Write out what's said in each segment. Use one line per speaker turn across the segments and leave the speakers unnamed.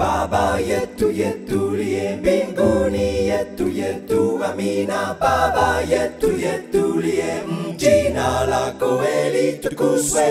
Baba yetu yetuliye mbinguni, yetu yetu, amina. Baba yetu yetuliye, jina lako litukuzwe.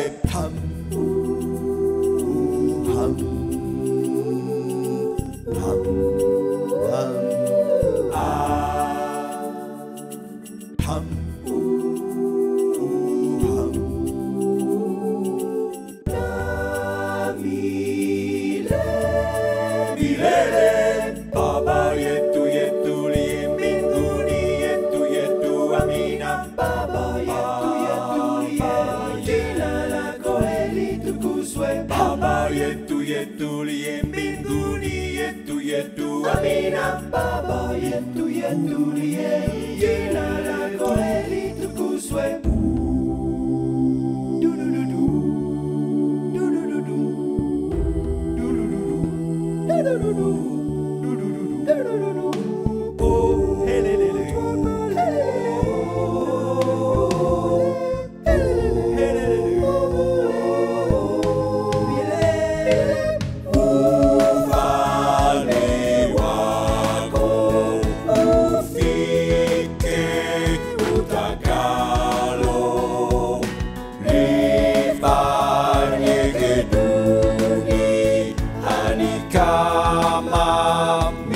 Litukuzwe. Baba yetu yetuliye mbinguni, yetu yetu, amina. Baba yetu yetuliye, jina lako litukuzwe. Du-du-du-du. Du-du-du-du. Ufalme Mom.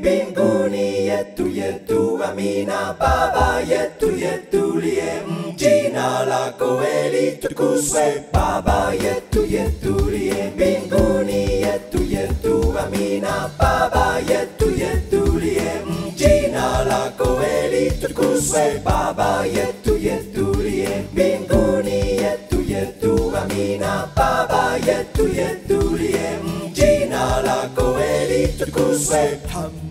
Mbinguni, yetu yetu, amina. Baba yetu yetuliye, jina lako litukuzwe. Baba yetu yetuliye mbinguni, yetu yetu, amina. Baba yetu yetuliye, jina lako litukuzwe. Baba yetu yetuliye mbinguni, yetu yetu, amina. Baba yetu yetuliye, jina lako litukuzwe. Ham.